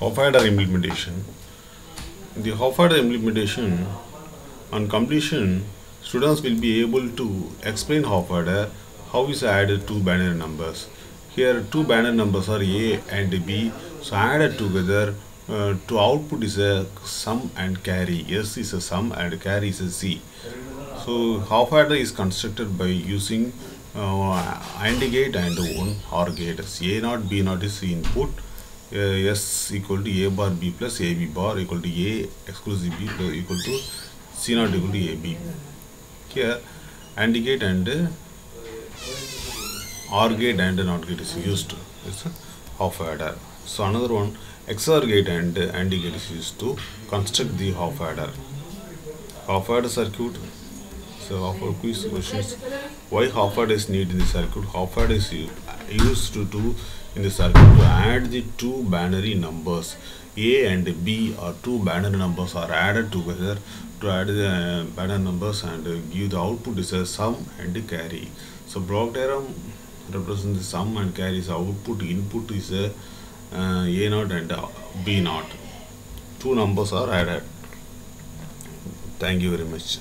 half-adder implementation. The half-adder implementation, on completion, students will be able to explain half-adder, how is added two binary numbers. Here two binary numbers are A and B, so added together uh, to output is a sum and carry. S is a sum and carry is a C. So half adder is constructed by using uh, AND gate and one OR gate. A not B not is input. Uh, S equal to A bar B plus AB bar equal to A exclusive B plus equal to C naught equal to AB. Here AND gate and uh, OR gate and NOT gate is used. It's a half adder. So another one XOR gate and AND gate is used to construct the half adder. Half adder circuit. So half adder quiz questions. Why half adder is needed in the circuit? Half adder is used to do in the circuit to add the two binary numbers. A and B are two binary numbers are added together to add the binary numbers and give the output is a sum and carry. So block diagram represents the sum and carries output input is a uh, a naught and uh, b naught two numbers are added thank you very much